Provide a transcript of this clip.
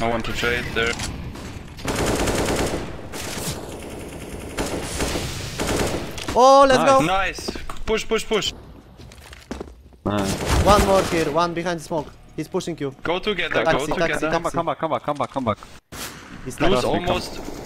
I want to trade there. Oh, let's go! Nice! Push, push, push! Nice. One more here, one behind the smoke. He's pushing you. Go together, Taxi, go taxi, together. Come back, come back, come back, come back, come back. He's almost